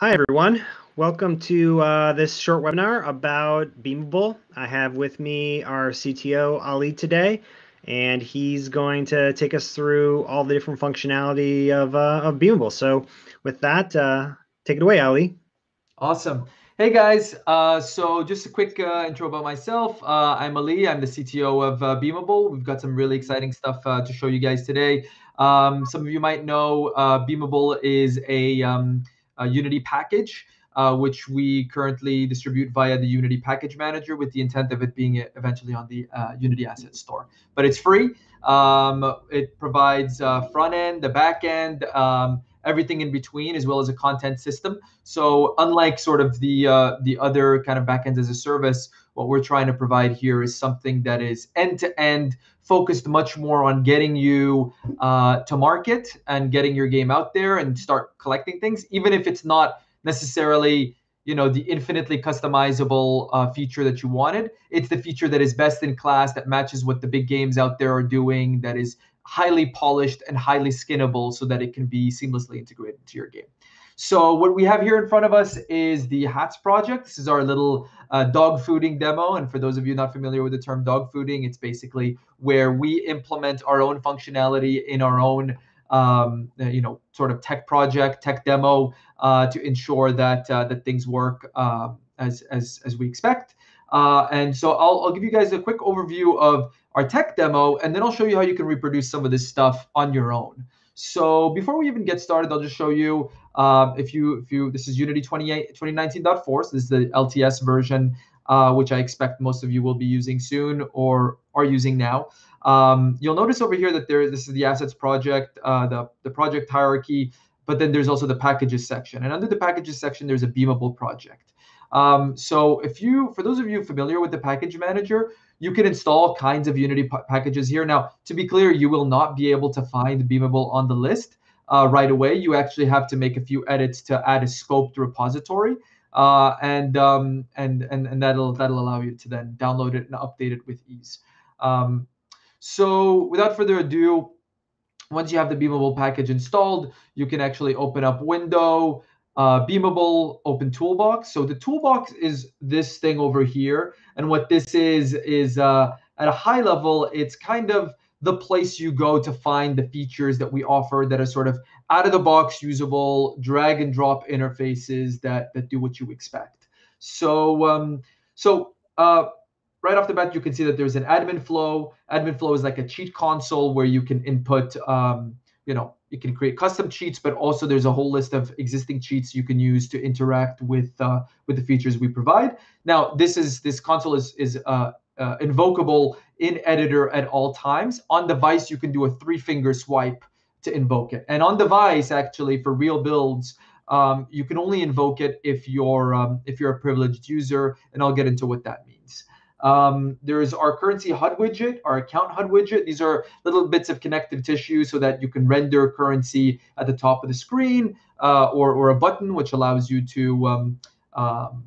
Hi, everyone. Welcome to uh, this short webinar about Beamable. I have with me our CTO, Ali, today, and he's going to take us through all the different functionality of, uh, of Beamable. So with that, uh, take it away, Ali. Awesome. Hey guys, uh, so just a quick uh, intro about myself. Uh, I'm Ali, I'm the CTO of Beamable. We've got some really exciting stuff to show you guys today. Um, some of you might know Beamable is a, um, a Uh, Unity package, uh, which we currently distribute via the Unity Package Manager with the intent of it being uh, eventually on the Unity Asset Store. But it's free. Um, it provides front end, the back end, um, everything in between, as well as a content system. So unlike sort of the uh, the other kind of backends as a service, what we're trying to provide here is something that is end to end, focused much more on getting you uh, to market and getting your game out there and start collecting things, even if it's not necessarily you know the infinitely customizable uh, feature that you wanted it's the feature that is best in class that matches what the big games out there are doing that is highly polished and highly skinnable so that it can be seamlessly integrated into your game. So what we have here in front of us is the Hats project. This is our little uh, dog fooding demo. And for those of you not familiar with the term dog fooding, it's basically where we implement our own functionality in our own um, you know, sort of tech project, tech demo uh, to ensure that uh, that things work uh, as, as, as we expect. Uh, and so I'll, I'll give you guys a quick overview of our tech demo, and then I'll show you how you can reproduce some of this stuff on your own. So before we even get started, I'll just show you uh, if you if you this is Unity 28 2019.4, so this is the LTS version, uh, which I expect most of you will be using soon or are using now. Um, you'll notice over here that there this is the assets project, uh, the the project hierarchy, but then there's also the packages section, and under the packages section there's a Beamable project. Um, so if you, for those of you familiar with the package manager, you can install kinds of Unity packages here. Now, to be clear, you will not be able to find Beamable on the list uh, right away. You actually have to make a few edits to add a scoped repository. Uh, and, um, and and and that'll that'll allow you to then download it and update it with ease. Um, so without further ado, once you have the Beamable package installed, you can actually open up Window, uh, Beamable Open Toolbox. So the toolbox is this thing over here. And what this is, is uh, at a high level, it's kind of the place you go to find the features that we offer that are sort of out of the box usable, drag and drop interfaces that, that do what you expect. So, um, so uh, right off the bat, you can see that there's an admin flow. Admin flow is like a cheat console where you can input, um, you know, you can create custom cheats, but also there's a whole list of existing cheats you can use to interact with uh, with the features we provide. Now, this is this console is is uh, uh, invocable in editor at all times. On device, you can do a three finger swipe to invoke it, and on device, actually for real builds. Um, you can only invoke it if you're um, if you're a privileged user, and I'll get into what that means. Um, there's our currency HUD widget, our account HUD widget. These are little bits of connective tissue so that you can render currency at the top of the screen, uh, or or a button which allows you to, um, um,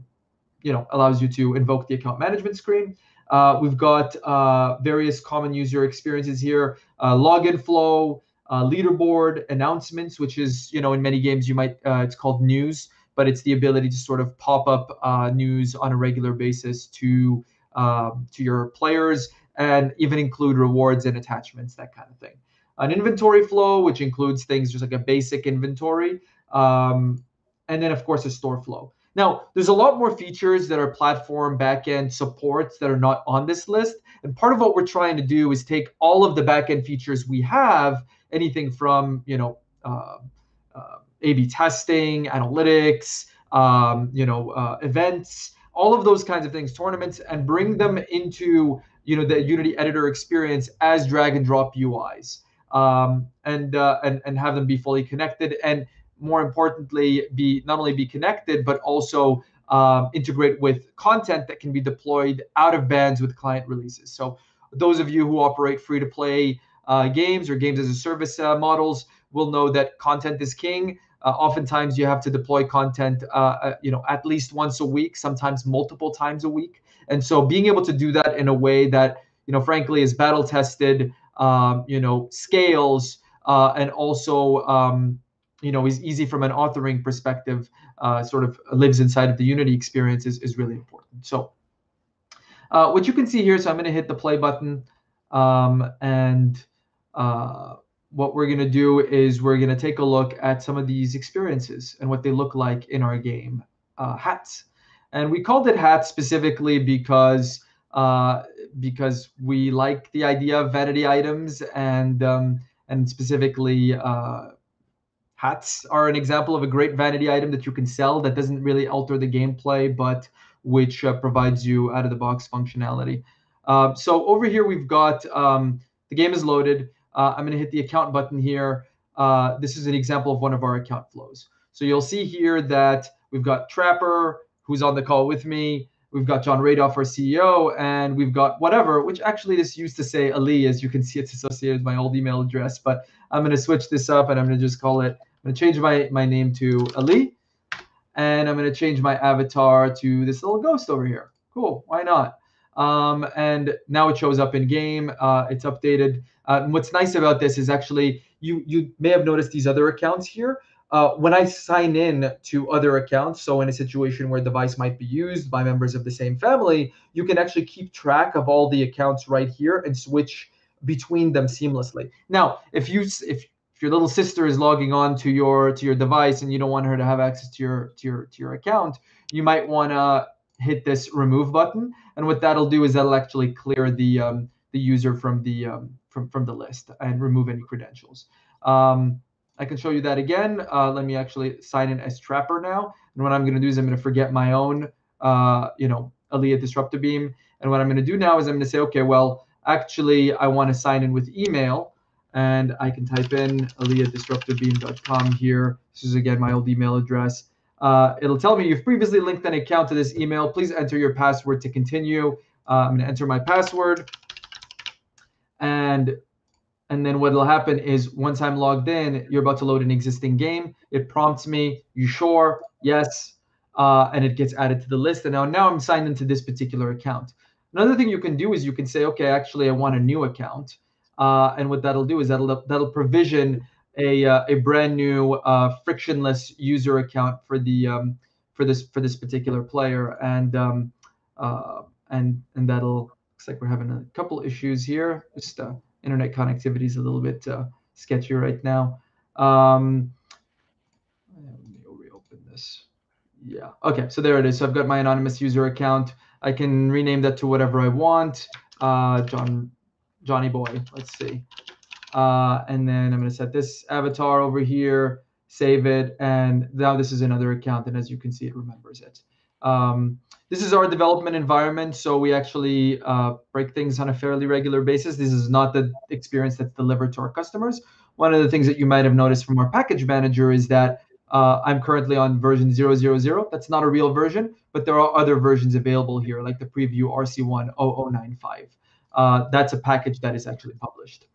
you know, allows you to invoke the account management screen. Uh, we've got uh, various common user experiences here: uh, login flow, uh, leaderboard, announcements, which is you know in many games you might uh, it's called news, but it's the ability to sort of pop up news on a regular basis to um, to your players and even include rewards and attachments, that kind of thing. An inventory flow, which includes things just like a basic inventory, um, and then of course a store flow. Now, there's a lot more features that are platform backend supports that are not on this list. And part of what we're trying to do is take all of the backend features we have, anything from you know uh, uh, A/B testing, analytics, um, you know uh, events, all of those kinds of things, tournaments, and bring them into you know the Unity editor experience as drag and drop UIs, um, and uh, and and have them be fully connected, and more importantly, be not only be connected but also um, integrate with content that can be deployed out of bands with client releases. So those of you who operate free to play uh, games or games as a service uh, models will know that content is king. Uh, oftentimes, you have to deploy content, uh, uh, you know, at least once a week, sometimes multiple times a week. And so, being able to do that in a way that, you know, frankly, is battle tested, um, you know, scales, and also, um, you know is easy from an authoring perspective, sort of lives inside of the Unity experience is, is really important. So what you can see here, so I'm going to hit the play button, um, and uh, what we're going to do is we're going to take a look at some of these experiences and what they look like in our game, uh, hats. And we called it hats specifically because uh, because we like the idea of vanity items and um, and specifically uh, hats are an example of a great vanity item that you can sell that doesn't really alter the gameplay, but which uh, provides you out of the box functionality. Uh, so over here we've got um, the game is loaded. Uh, I'm going to hit the account button here. Uh, this is an example of one of our account flows. So you'll see here that we've got Trapper, who's on the call with me. We've got Jon Radoff, our CEO, and we've got whatever, which actually this used to say Ali, as you can see, it's associated with my old email address. But I'm going to switch this up and I'm going to just call it, I'm going to change my, my name to Ali. And I'm going to change my avatar to this little ghost over here. Cool. Why not? Um, and now it shows up in game. Uh, it's updated. Uh, what's nice about this is actually you you may have noticed these other accounts here. Uh, when I sign in to other accounts, so in a situation where device might be used by members of the same family, you can actually keep track of all the accounts right here and switch between them seamlessly. Now, if you if if your little sister is logging on to your to your device and you don't want her to have access to your to your to your account, you might want to hit this remove button, and what that'll do is that'll actually clear the um, the user from the um, from from the list and remove any credentials. Um, I can show you that again. Uh, let me actually sign in as Trapper now. And what I'm going to do is I'm going to forget my own, uh, you know, Aliyah Disruptor Beam. And what I'm going to do now is I'm going to say, okay, well, actually, I want to sign in with email. And I can type in ali@disruptorbeam.com here. This is, again, my old email address. Uh, it'll tell me you've previously linked an account to this email. Please enter your password to continue. Uh, I'm going to enter my password. And and then what will happen is once I'm logged in, you're about to load an existing game. It prompts me, you sure? Yes. Uh, and it gets added to the list. And now, now I'm signed into this particular account. Another thing you can do is you can say, okay, actually, I want a new account. Uh, and what that'll do is that'll that'll provision a uh, a brand new uh, frictionless user account for the um, for this for this particular player. And um, uh, and and that'll looks like we're having a couple issues here. Just uh, internet connectivity is a little bit uh, sketchy right now. Um, let me reopen this. Yeah. Okay. So there it is. So I've got my anonymous user account. I can rename that to whatever I want. Uh, John, Johnny Boy. Let's see. Uh, and then I'm going to set this avatar over here, save it, and now this is another account. And as you can see, it remembers it. Um, this is our development environment, so we actually uh, break things on a fairly regular basis. This is not the experience that's delivered to our customers. One of the things that you might have noticed from our package manager is that uh, I'm currently on version 000. That's not a real version, but there are other versions available here, like the preview RC10095. Uh, that's a package that is actually published.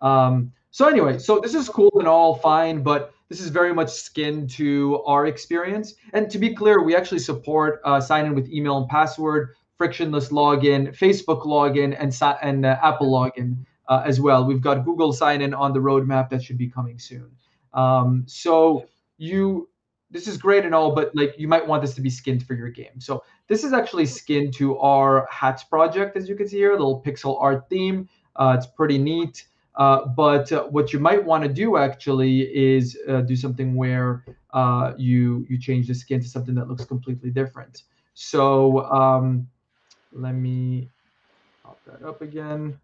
Um, so anyway, so this is cool and all fine, but this is very much skin to our experience. And to be clear, we actually support uh, sign in with email and password, frictionless login, Facebook login, and, and uh, Apple login uh, as well. We've got Google sign in on the roadmap that should be coming soon. Um, so you, this is great and all, but like you might want this to be skinned for your game. So this is actually skinned to our hats project, as you can see here, a little pixel art theme. Uh, it's pretty neat. Uh, but uh, what you might want to do actually is uh, do something where uh, you you change the skin to something that looks completely different. So um, let me pop that up again.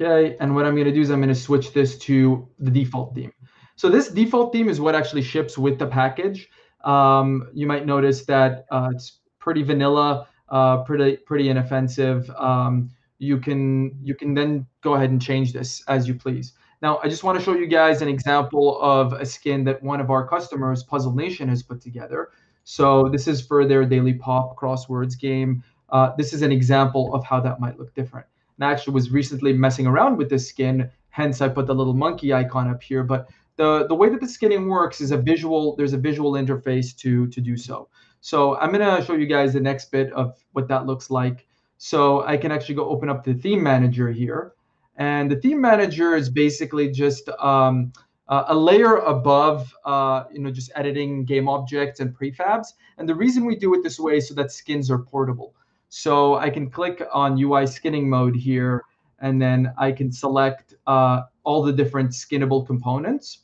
Okay, and what I'm going to do is I'm going to switch this to the default theme. So this default theme is what actually ships with the package. Um, you might notice that uh, it's pretty vanilla uh, pretty pretty inoffensive. Um, you can you can then go ahead and change this as you please. Now, I just want to show you guys an example of a skin that one of our customers, Puzzle Nation, has put together. So this is for their daily pop crosswords game. Uh, this is an example of how that might look different. And I actually was recently messing around with this skin, hence I put the little monkey icon up here. But the, the way that the skinning works is a visual, there's a visual interface to, to do so. So I'm going to show you guys the next bit of what that looks like. So I can actually go open up the theme manager here. And the theme manager is basically just um, uh, a layer above, uh, you know, just editing game objects and prefabs. And the reason we do it this way is so that skins are portable. So I can click on UI skinning mode here, and then I can select uh, all the different skinnable components.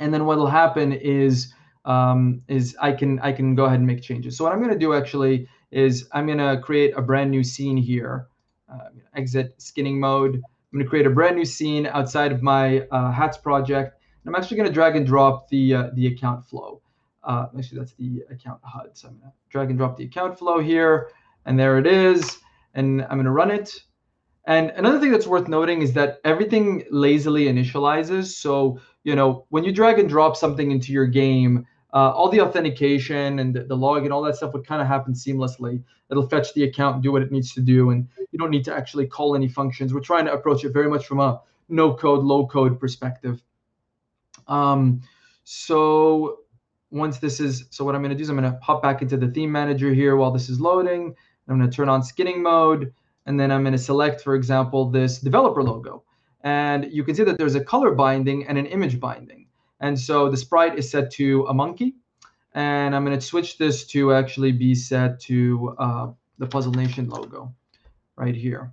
And then what will happen is um, is I can I can go ahead and make changes. So what I'm going to do actually is I'm going to create a brand new scene here. Uh, exit skinning mode. I'm going to create a brand new scene outside of my uh, hats project. And I'm actually going to drag and drop the, uh, the account flow. Uh, actually, that's the account HUD. So I'm going to drag and drop the account flow here. And there it is. And I'm going to run it. And another thing that's worth noting is that everything lazily initializes. So, you know, when you drag and drop something into your game, uh, all the authentication and the, the, log and all that stuff would kind of happen seamlessly. It'll fetch the account, do what it needs to do, and you don't need to actually call any functions. We're trying to approach it very much from a no code, low code perspective. Um, so once this is, so what I'm going to do is I'm going to hop back into the theme manager here while this is loading. I'm going to turn on skinning mode, and then I'm going to select, for example, this developer logo. And you can see that there's a color binding and an image binding. And so the sprite is set to a monkey. And I'm going to switch this to actually be set to uh, the Puzzle Nation logo right here.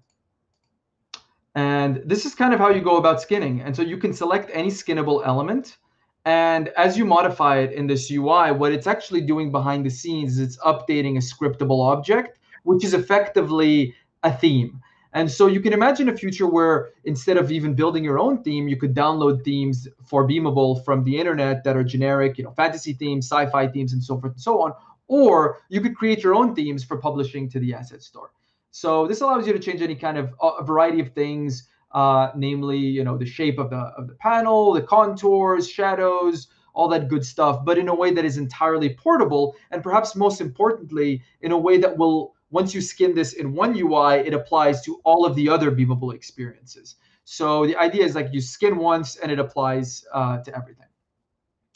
And this is kind of how you go about skinning. And so you can select any skinnable element. And as you modify it in this UI, what it's actually doing behind the scenes is it's updating a scriptable object, which is effectively a theme. And so you can imagine a future where instead of even building your own theme, you could download themes for Beamable from the internet that are generic, you know, fantasy themes, sci-fi themes, and so forth and so on. Or you could create your own themes for publishing to the asset store. So this allows you to change any kind of uh, a variety of things, uh, namely, you know, the shape of the of the panel, the contours, shadows, all that good stuff, but in a way that is entirely portable, and perhaps most importantly, in a way that will once you skin this in one UI, it applies to all of the other beamable experiences. So the idea is like you skin once and it applies uh, to everything.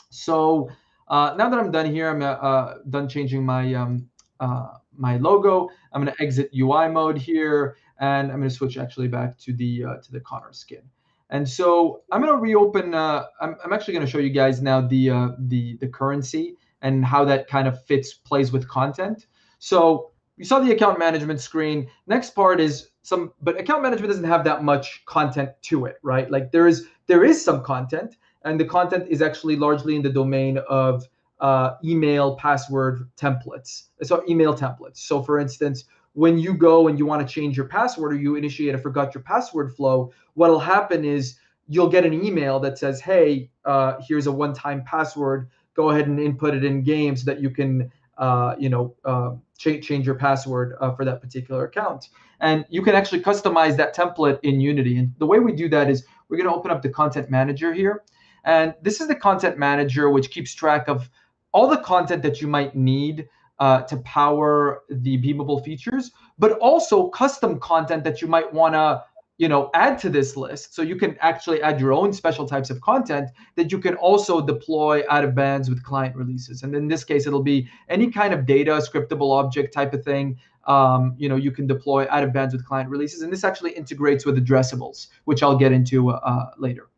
So uh, now that I'm done here, I'm uh, uh done changing my um, uh, my logo. I'm going to exit UI mode here, and I'm going to switch actually back to the uh, to the Connor skin. And so I'm going to reopen. I'm, I'm actually going to show you guys now the the the currency and how that kind of fits plays with content. So you saw the account management screen. Next part is some, but account management doesn't have that much content to it, right? Like there is there is some content, and the content is actually largely in the domain of uh, email password templates. So email templates. So for instance, when you go and you want to change your password or you initiate a forgot your password flow, what'll happen is you'll get an email that says, "Hey, uh, here's a one-time password. Go ahead and input it in game so that you can uh, you know, uh, change change your password uh, for that particular account. And you can actually customize that template in Unity. And the way we do that is we're going to open up the content manager here. And this is the content manager, which keeps track of all the content that you might need uh, to power the beamable features, but also custom content that you might want to you know add to this list so you can actually add your own special types of content that you can also deploy out of bands with client releases. And in this case it'll be any kind of data scriptable object type of thing um, you know you can deploy out of bands with client releases. And this actually integrates with addressables which i'll get into uh, later.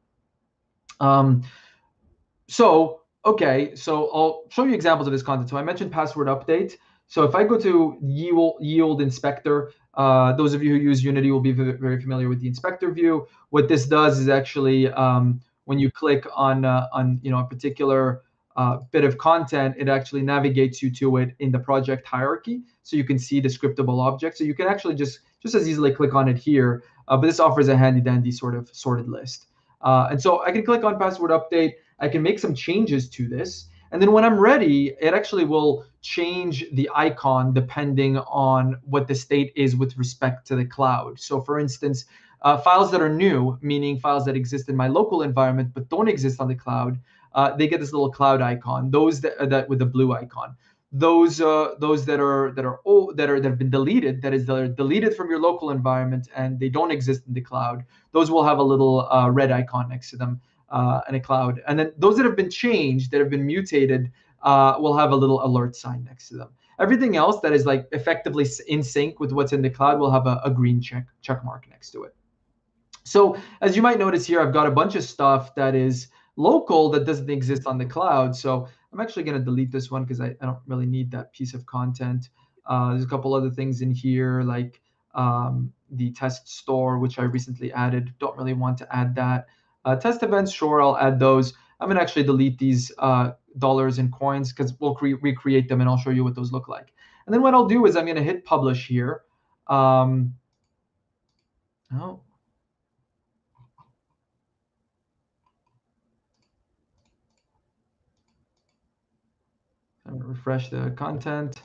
Um, so okay so i'll show you examples of this content. So i mentioned password update. So if i go to yield, yield inspector uh, those of you who use Unity will be very familiar with the inspector view. What this does is actually um, when you click on uh, on you know a particular uh, bit of content, it actually navigates you to it in the project hierarchy, so you can see the scriptable object. So you can actually just just as easily click on it here. Uh, but this offers a handy dandy sort of sorted list. Uh, and so I can click on password update. I can make some changes to this. And then when I'm ready, it actually will change the icon depending on what the state is with respect to the cloud. So for instance, uh, files that are new, meaning files that exist in my local environment but don't exist on the cloud, uh, they get this little cloud icon. Those that, that with the blue icon. Those uh, those that are that are old, that are that have been deleted, that is that are deleted from your local environment and they don't exist in the cloud. Those will have a little uh, red icon next to them uh, in a cloud. And then those that have been changed, that have been mutated, uh, will have a little alert sign next to them. Everything else that is like effectively in sync with what's in the cloud will have a, a green check check mark next to it. So as you might notice here, I've got a bunch of stuff that is local that doesn't exist on the cloud. So I'm actually going to delete this one because I, I, don't really need that piece of content. Uh, there's a couple other things in here like um, the test store, which I recently added. Don't really want to add that. Uh, test events, sure, I'll add those. I'm going to actually delete these uh, dollars and coins because we'll recreate them and I'll show you what those look like. And then what I'll do is I'm going to hit publish here. Um, oh, refresh the content.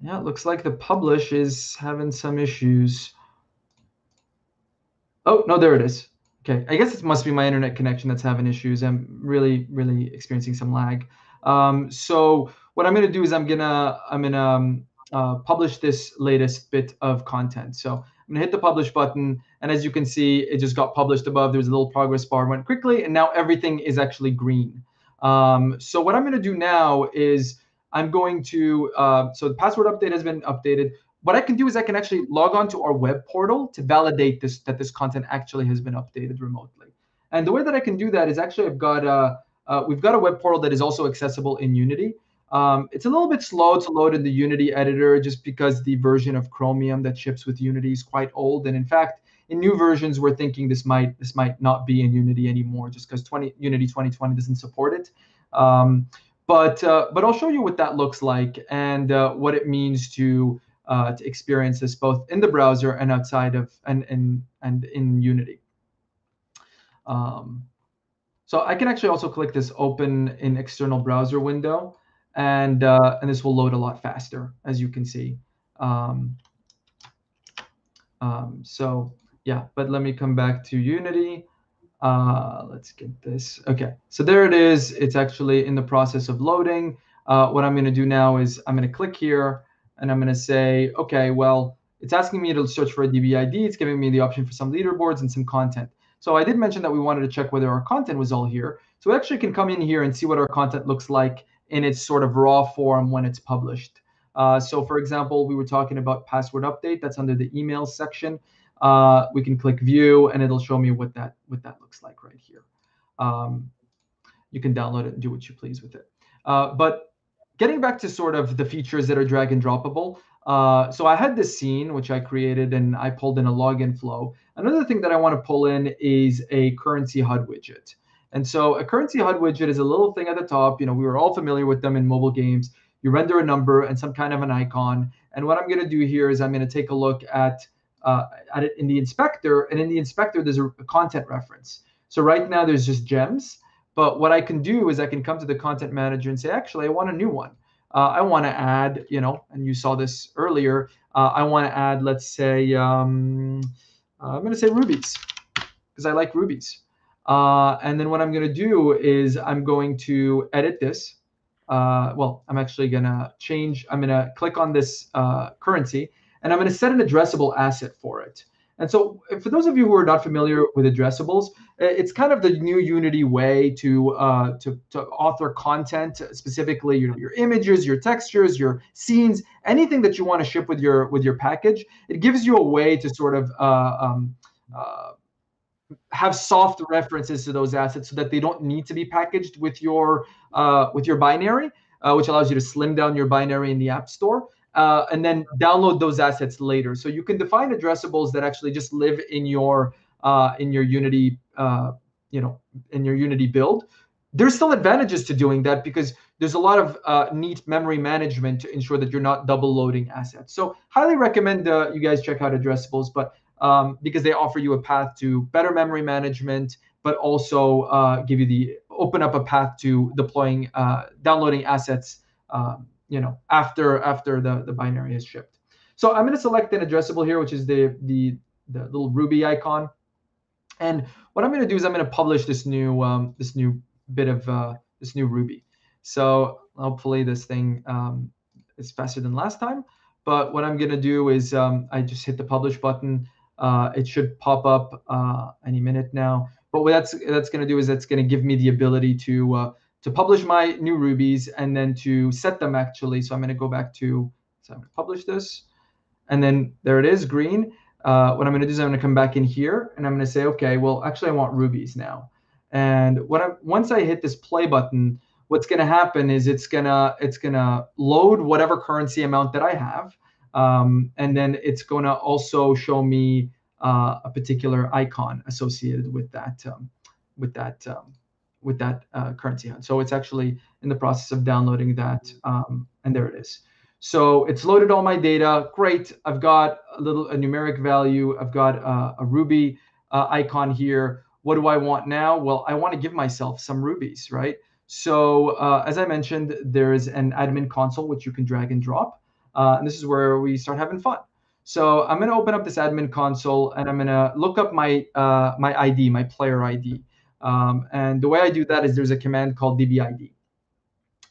Yeah, it looks like the publish is having some issues. Oh, no, there it is. Okay, I guess it must be my internet connection that's having issues. I'm really, really experiencing some lag. Um, so what I'm gonna do is I'm gonna I'm gonna um, uh, publish this latest bit of content. So I'm gonna hit the publish button, and as you can see, it just got published above. There's a little progress bar, went quickly, and now everything is actually green. Um, so what I'm going to do now is I'm going to, uh, so the password update has been updated. What I can do is I can actually log on to our web portal to validate this that this content actually has been updated remotely. And the way that I can do that is actually I've got a, uh, we've got a web portal that is also accessible in Unity. Um, it's a little bit slow to load in the Unity editor just because the version of Chromium that ships with Unity is quite old. And in fact, in new versions, we're thinking this might this might not be in Unity anymore, just because 20 Unity 2020 doesn't support it. Um, but uh, but I'll show you what that looks like and uh, what it means to uh, to experience this both in the browser and outside of and and and in Unity. Um, so I can actually also click this open in external browser window, and uh, and this will load a lot faster, as you can see. Um, um, so yeah, but let me come back to Unity. Uh, let's get this. Okay, so there it is. It's actually in the process of loading. Uh, what I'm going to do now is I'm going to click here and I'm going to say, okay, well, it's asking me to search for a DB ID. It's giving me the option for some leaderboards and some content. So I did mention that we wanted to check whether our content was all here. So we actually can come in here and see what our content looks like in its sort of raw form when it's published. Uh, so for example, we were talking about password update. That's under the email section uh, we can click view and it'll show me what that what that looks like right here. Um, you can download it and do what you please with it. Uh, but getting back to sort of the features that are drag and droppable. Uh, so I had this scene which I created and I pulled in a login flow. Another thing that I want to pull in is a currency HUD widget. And so a currency HUD widget is a little thing at the top. You know, we were all familiar with them in mobile games. You render a number and some kind of an icon. And what I'm going to do here is I'm going to take a look at uh, at it in the inspector, and in the inspector there's a, a content reference. So right now there's just gems, but what I can do is I can come to the content manager and say, actually, I want a new one. Uh, I want to add, you know, and you saw this earlier. Uh, I want to add, let's say, um, uh, I'm going to say rubies because I like rubies. Uh, and then what I'm going to do is I'm going to edit this. Uh, well, I'm actually going to change. I'm going to click on this uh, currency and I'm going to set an addressable asset for it. And so, for those of you who are not familiar with addressables, it's kind of the new Unity way to uh, to, to author content, specifically your, your images, your textures, your scenes, anything that you want to ship with your with your package. It gives you a way to sort of uh, um, uh, have soft references to those assets, so that they don't need to be packaged with your uh, with your binary, uh, which allows you to slim down your binary in the App Store uh, and then download those assets later. So you can define addressables that actually just live in your uh, in your Unity, uh, you know, in your Unity build. There's still advantages to doing that because there's a lot of uh, neat memory management to ensure that you're not double loading assets. So highly recommend uh, you guys check out addressables, but um, because they offer you a path to better memory management, but also uh, give you the open up a path to deploying, downloading assets. Um, you know, after after the, the binary is shipped. So I'm going to select an addressable here, which is the, the, the little Ruby icon. And what I'm going to do is I'm going to publish this new um, this new bit of uh, this new Ruby. So hopefully this thing um, is faster than last time. But what I'm going to do is um, I just hit the publish button. Uh, it should pop up uh, any minute now. But what that's that's going to do is that's going to give me the ability to uh, to publish my new rubies and then to set them actually. So I'm going to go back to, so I'm going to publish this. And then there it is, green. uh, what I'm going to do is I'm going to come back in here and I'm going to say, okay, well, actually, I want rubies now. And what I, once I hit this play button, what's going to happen is it's gonna it's gonna load whatever currency amount that I have, um, and then it's going to also show me uh, a particular icon associated with that um, with that um, with that uh, currency HUD. So it's actually in the process of downloading that, um, and there it is. So it's loaded all my data. Great. I've got a little a numeric value. I've got uh, a Ruby uh, icon here. What do I want now? Well, I want to give myself some rubies, right? So uh, as I mentioned, there is an admin console which you can drag and drop, uh, and this is where we start having fun. So I'm going to open up this admin console and I'm going to look up my uh, my ID, my player ID. Um, and the way I do that is there's a command called dbid.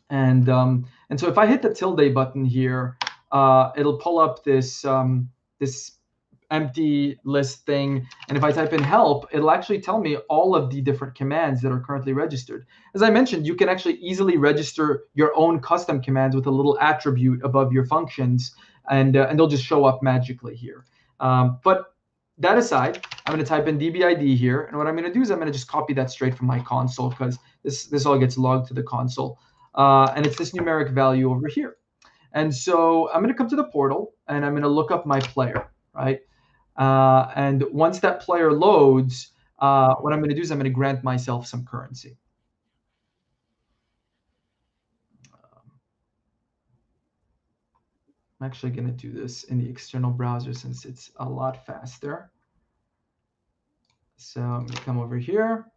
And um, and so if I hit the tilde button here, uh, it'll pull up this um, this empty list thing. And if I type in help, it'll actually tell me all of the different commands that are currently registered. As I mentioned, you can actually easily register your own custom commands with a little attribute above your functions, and, uh, and they'll just show up magically here. Um, but that aside, I'm going to type in dbid here. And what I'm going to do is I'm going to just copy that straight from my console because this, this all gets logged to the console. Uh, and it's this numeric value over here. And so I'm going to come to the portal and I'm going to look up my player, right? Uh, and once that player loads, uh, what I'm going to do is I'm going to grant myself some currency. I'm actually going to do this in the external browser since it's a lot faster. So I'm going to come over here.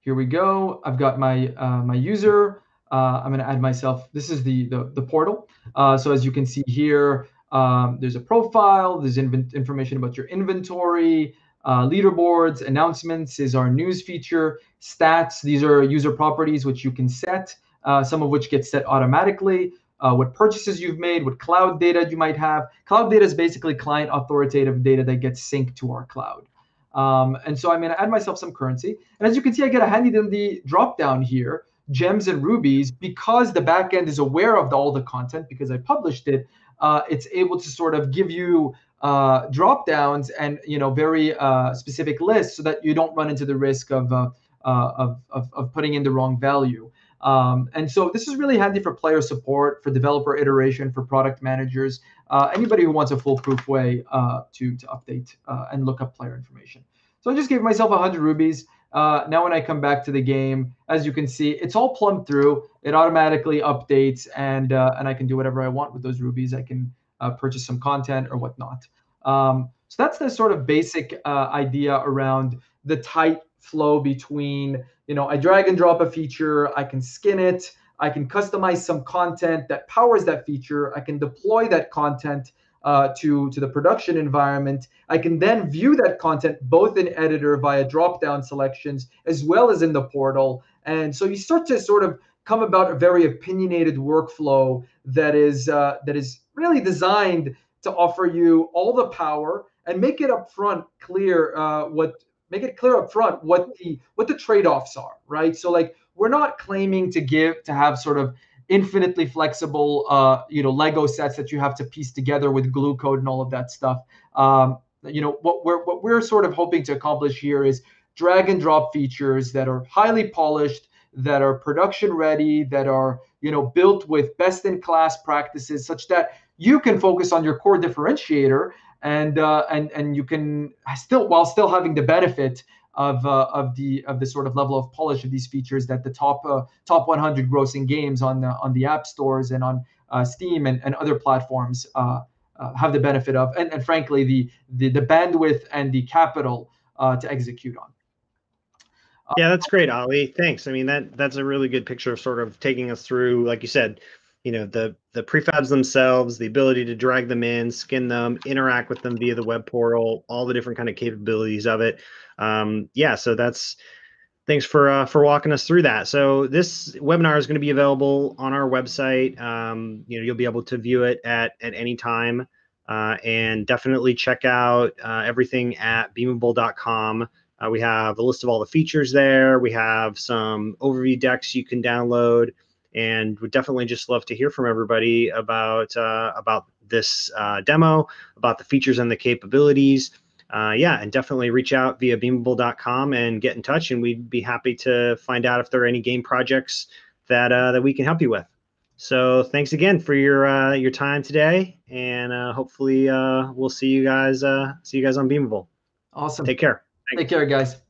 Here we go. I've got my uh, my user. Uh, I'm going to add myself. This is the the, the portal. Uh, so as you can see here, um, there's a profile, there's information about your inventory, uh, leaderboards, announcements is our news feature, stats, these are user properties which you can set, uh, some of which get set automatically. Uh, what purchases you've made, what cloud data you might have. Cloud data is basically client authoritative data that gets synced to our cloud. Um, and so I'm going to add myself some currency. And as you can see, I get a handy dandy drop down here, gems and rubies, because the backend is aware of the, all the content because I published it uh, it's able to sort of give you uh, drop downs and you know very uh, specific lists so that you don't run into the risk of, uh, uh, of, of, of, putting in the wrong value. Um, and so this is really handy for player support, for developer iteration, for product managers, uh, anybody who wants a foolproof way to, to update and look up player information. So I just gave myself 100 rubies. Uh, now when I come back to the game, as you can see, it's all plumbed through. It automatically updates, and uh, and I can do whatever I want with those rubies. I can uh, purchase some content or whatnot. Um, so that's the sort of basic uh, idea around the tight flow between, you know, I drag and drop a feature, I can skin it, I can customize some content that powers that feature, I can deploy that content uh, to, to the production environment. I can then view that content both in editor via drop-down selections as well as in the portal. And so you start to sort of come about a very opinionated workflow that is uh, that is really designed to offer you all the power and make it upfront clear uh, what make it clear up front what the what the trade-offs are right so like we're not claiming to give to have sort of infinitely flexible, uh, you know, Lego sets that you have to piece together with glue code and all of that stuff. Um, you know, what we're what we're sort of hoping to accomplish here is drag and drop features that are highly polished, that are production ready, that are you know built with best in class practices, such that you can focus on your core differentiator and uh, and and you can still while still having the benefit of uh, of the of the sort of level of polish of these features that the top uh, top 100 grossing games on the on the app stores and on uh, Steam and, and other platforms uh, uh, have the benefit of, and, and frankly the, the the bandwidth and the capital uh, to execute on. Yeah, that's great, Ali. Thanks. I mean that that's a really good picture of sort of taking us through, like you said, you know the the prefabs themselves the ability to drag them in skin them interact with them via the web portal all the different kind of capabilities of it um, yeah, so that's thanks for uh, for walking us through that. So this webinar is going to be available on our website. Um, you know, you'll be able to view it at at any time, uh, and definitely check out uh, everything at beamable.com. Uh, we have a list of all the features there. We have some overview decks you can download, and would definitely just love to hear from everybody about uh, about this uh, demo, about the features and the capabilities. uh, yeah, and definitely reach out via beamable.com and get in touch, and we'd be happy to find out if there are any game projects that uh, that we can help you with. So thanks again for your uh, your time today, and uh, hopefully uh, we'll see you guys uh, see you guys on Beamable. Awesome. Take care. Thanks. Take care, guys.